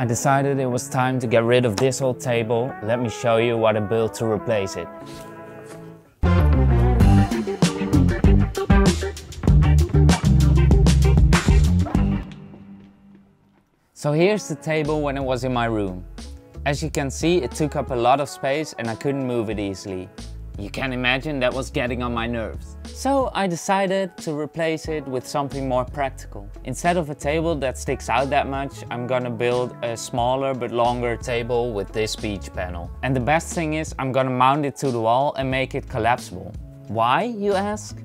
I decided it was time to get rid of this old table. Let me show you what I built to replace it. So here's the table when it was in my room. As you can see, it took up a lot of space and I couldn't move it easily. You can imagine that was getting on my nerves. So I decided to replace it with something more practical. Instead of a table that sticks out that much, I'm gonna build a smaller but longer table with this beech panel. And the best thing is I'm gonna mount it to the wall and make it collapsible. Why, you ask?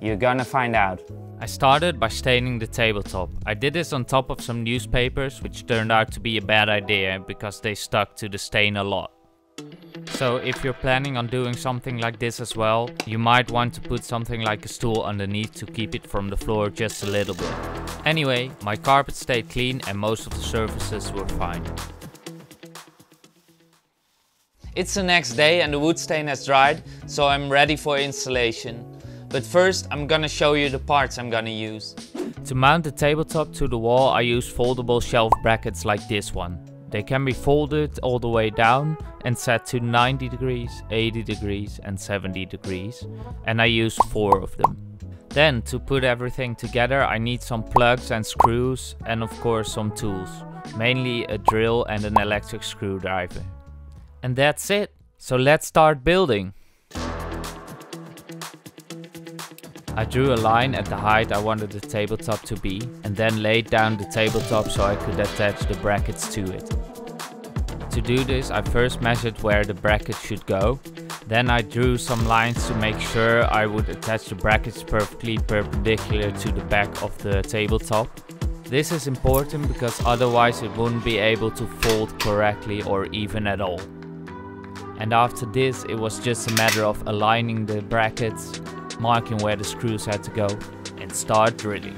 You're gonna find out. I started by staining the tabletop. I did this on top of some newspapers, which turned out to be a bad idea because they stuck to the stain a lot. So if you're planning on doing something like this as well, you might want to put something like a stool underneath to keep it from the floor just a little bit. Anyway, my carpet stayed clean and most of the surfaces were fine. It's the next day and the wood stain has dried, so I'm ready for installation. But first I'm gonna show you the parts I'm gonna use. To mount the tabletop to the wall I use foldable shelf brackets like this one. They can be folded all the way down and set to 90 degrees, 80 degrees and 70 degrees and I use 4 of them. Then to put everything together I need some plugs and screws and of course some tools, mainly a drill and an electric screwdriver. And that's it, so let's start building. I drew a line at the height I wanted the tabletop to be and then laid down the tabletop so I could attach the brackets to it. To do this I first measured where the bracket should go, then I drew some lines to make sure I would attach the brackets perfectly perpendicular to the back of the tabletop. This is important because otherwise it wouldn't be able to fold correctly or even at all. And after this it was just a matter of aligning the brackets marking where the screws had to go, and start drilling.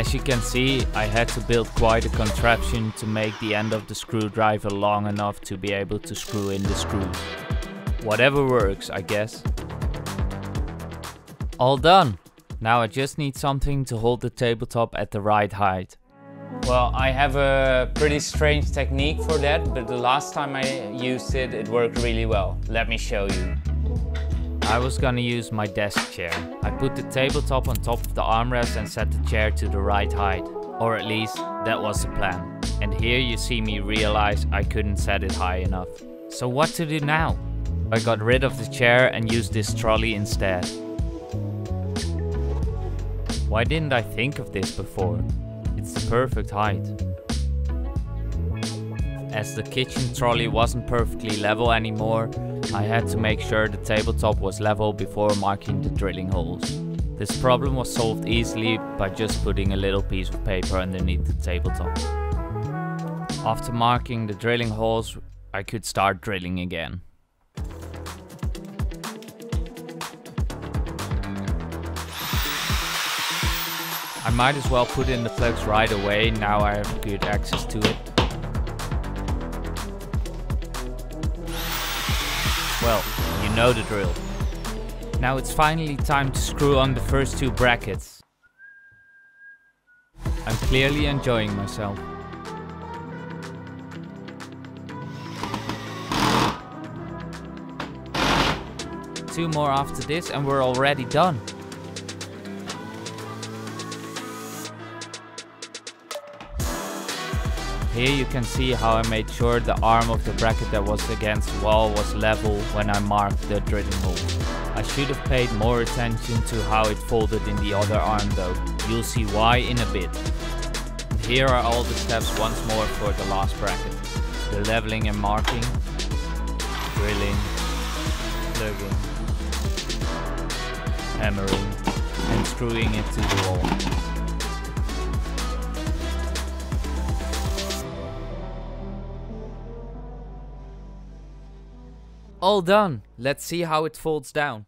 As you can see, I had to build quite a contraption to make the end of the screwdriver long enough to be able to screw in the screws. Whatever works, I guess. All done. Now I just need something to hold the tabletop at the right height. Well, I have a pretty strange technique for that, but the last time I used it, it worked really well. Let me show you. I was gonna use my desk chair. I put the tabletop on top of the armrest and set the chair to the right height. Or at least, that was the plan. And here you see me realize I couldn't set it high enough. So what to do now? I got rid of the chair and used this trolley instead. Why didn't I think of this before? It's the perfect height. As the kitchen trolley wasn't perfectly level anymore, I had to make sure the tabletop was level before marking the drilling holes. This problem was solved easily by just putting a little piece of paper underneath the tabletop. After marking the drilling holes, I could start drilling again. I might as well put in the plugs right away, now I have good access to it. Know the drill. Now it's finally time to screw on the first two brackets. I'm clearly enjoying myself. Two more after this and we're already done. Here you can see how I made sure the arm of the bracket that was against wall was level when I marked the drilling hole. I should have paid more attention to how it folded in the other arm though. You'll see why in a bit. here are all the steps once more for the last bracket. The leveling and marking, drilling, plugging, hammering and screwing it to the wall. All done. Let's see how it folds down.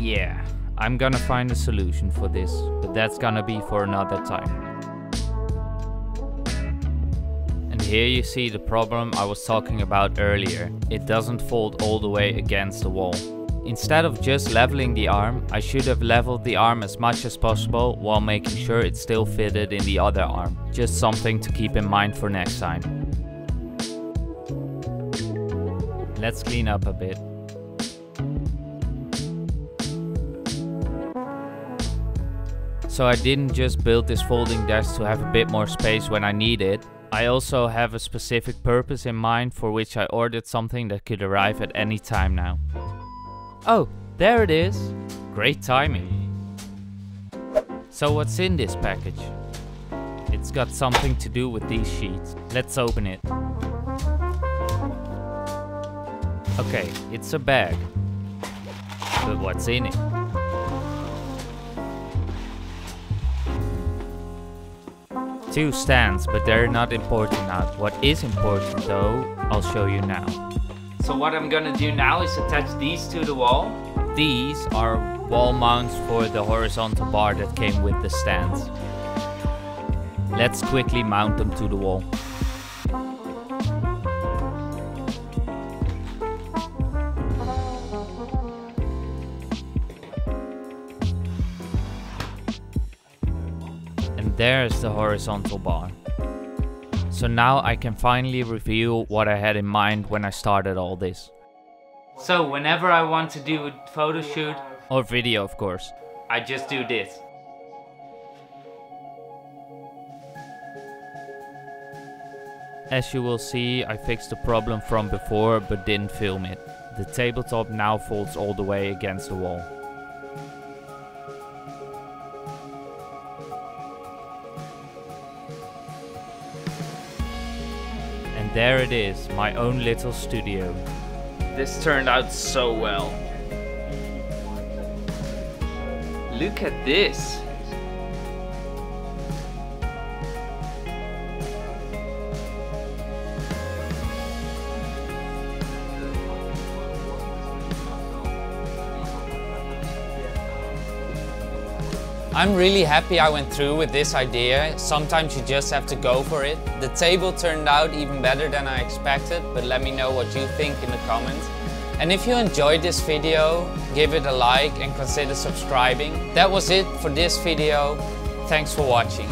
Yeah, I'm gonna find a solution for this, but that's gonna be for another time. And Here you see the problem I was talking about earlier. It doesn't fold all the way against the wall. Instead of just leveling the arm, I should have leveled the arm as much as possible while making sure it still fitted in the other arm. Just something to keep in mind for next time. Let's clean up a bit. So I didn't just build this folding desk to have a bit more space when I need it. I also have a specific purpose in mind for which I ordered something that could arrive at any time now. Oh, there it is. Great timing. So what's in this package? It's got something to do with these sheets. Let's open it. Okay, it's a bag. But what's in it? Two stands, but they're not important now. What is important though, I'll show you now. So what I'm gonna do now is attach these to the wall. These are wall mounts for the horizontal bar that came with the stands. Let's quickly mount them to the wall. And there's the horizontal bar. So now I can finally reveal what I had in mind when I started all this. So whenever I want to do a photo shoot, Or video of course. I just do this. As you will see, I fixed the problem from before but didn't film it. The tabletop now folds all the way against the wall. There it is, my own little studio. This turned out so well. Look at this. I'm really happy I went through with this idea. Sometimes you just have to go for it. The table turned out even better than I expected, but let me know what you think in the comments. And if you enjoyed this video, give it a like and consider subscribing. That was it for this video. Thanks for watching.